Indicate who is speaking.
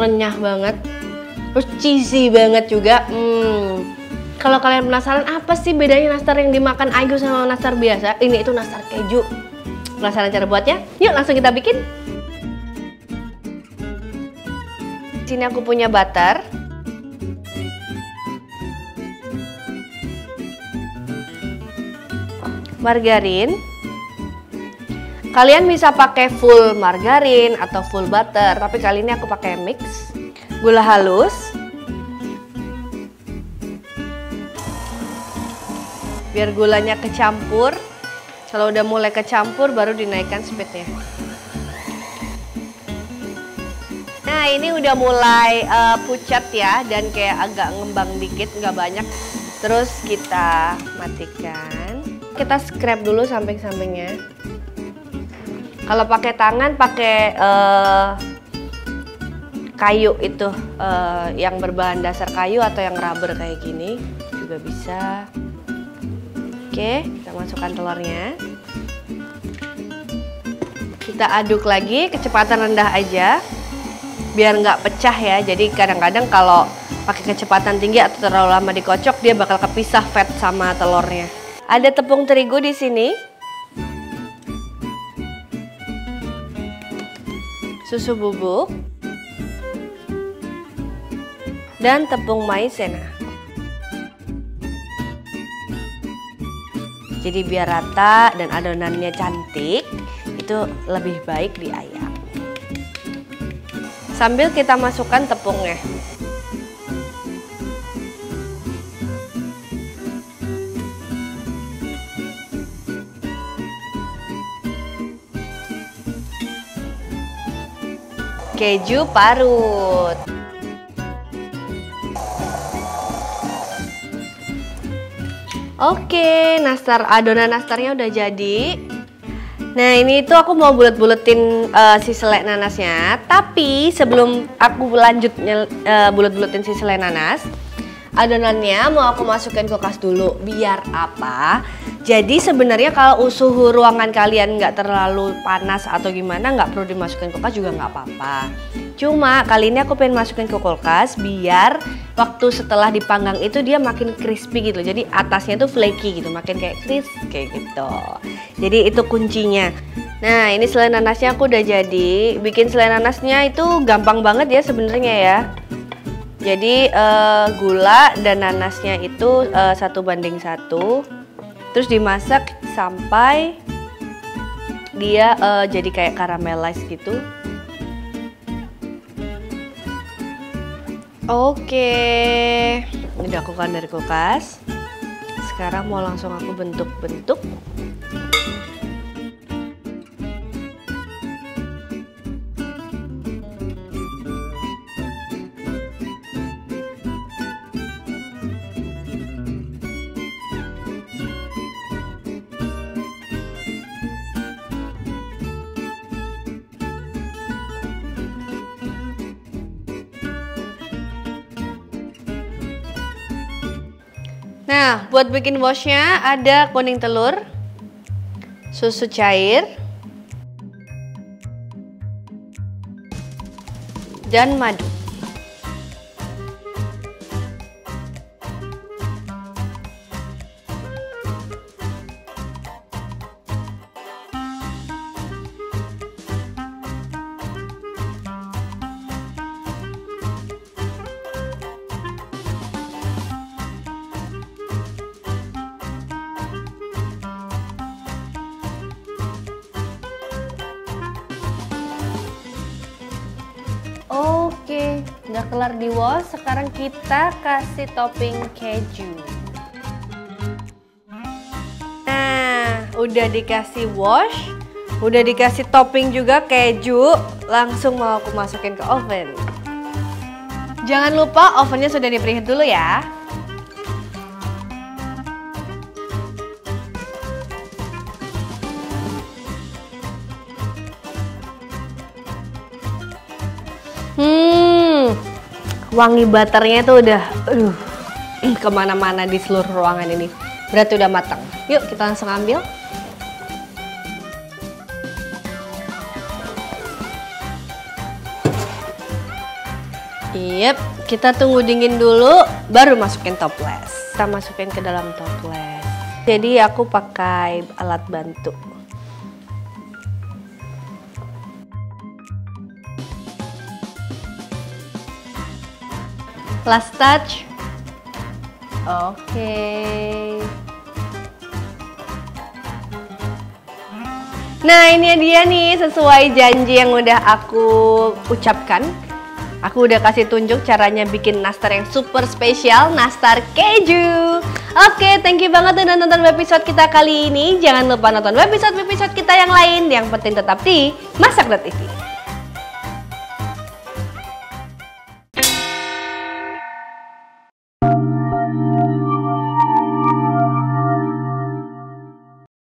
Speaker 1: renyah banget. Terus cheesy banget juga. Hmm. kalau kalian penasaran apa sih bedanya nastar yang dimakan Ayu sama nastar biasa? Ini itu nastar keju. Penasaran cara buatnya? Yuk langsung kita bikin. Sini aku punya butter. Margarin Kalian bisa pakai full margarin atau full butter, tapi kali ini aku pakai mix. Gula halus. Biar gulanya kecampur. Kalau udah mulai kecampur baru dinaikkan speednya. Nah ini udah mulai uh, pucat ya dan kayak agak ngembang dikit, nggak banyak. Terus kita matikan. Kita scrap dulu samping-sampingnya. Kalau pakai tangan pakai uh, kayu itu uh, yang berbahan dasar kayu atau yang rubber kayak gini juga bisa. Oke, kita masukkan telurnya. Kita aduk lagi kecepatan rendah aja biar nggak pecah ya. Jadi kadang-kadang kalau pakai kecepatan tinggi atau terlalu lama dikocok dia bakal kepisah fat sama telurnya. Ada tepung terigu di sini. Susu bubuk, dan tepung maizena. Jadi biar rata dan adonannya cantik, itu lebih baik di ayam. Sambil kita masukkan tepungnya. Keju parut. Oke, nastar adonan nastarnya udah jadi. Nah ini tuh aku mau bulet-buletin uh, si selai nanasnya. Tapi sebelum aku lanjut uh, bulet-buletin si selai nanas, adonannya mau aku masukin kulkas dulu. Biar apa? Jadi sebenarnya kalau suhu ruangan kalian nggak terlalu panas atau gimana nggak perlu dimasukin kulkas juga nggak apa-apa. Cuma kali ini aku pengen masukin ke kulkas biar waktu setelah dipanggang itu dia makin crispy gitu. Jadi atasnya tuh flaky gitu, makin kayak crisp kayak gitu. Jadi itu kuncinya. Nah ini selai nanasnya aku udah jadi. Bikin selai nanasnya itu gampang banget ya sebenarnya ya. Jadi uh, gula dan nanasnya itu uh, satu banding satu. Terus dimasak sampai dia uh, jadi kayak caramelize gitu. Oke. Ini udah aku kan dari kulkas. Sekarang mau langsung aku bentuk-bentuk Nah, buat bikin washnya ada kuning telur, susu cair, dan madu. Udah kelar di wash. Sekarang kita kasih topping keju. Nah, udah dikasih wash, udah dikasih topping juga keju. Langsung mau aku masukin ke oven. Jangan lupa ovennya sudah di dulu ya. Wangi butternya tuh udah, aduh, ke mana-mana di seluruh ruangan ini. Berarti udah matang. Yuk kita langsung ambil. Yep, kita tunggu dingin dulu, baru masukin toples. Kita masukin ke dalam toples. Jadi aku pakai alat bantu. Last touch. Oke. Nah ini dia nih sesuai janji yang udah aku ucapkan Aku udah kasih tunjuk caranya bikin nastar yang super spesial, nastar keju. Oke, thank you banget udah nonton episode kita kali ini. Jangan lupa nonton episode-episode kita yang lain. Yang penting tetap di Masak.tv.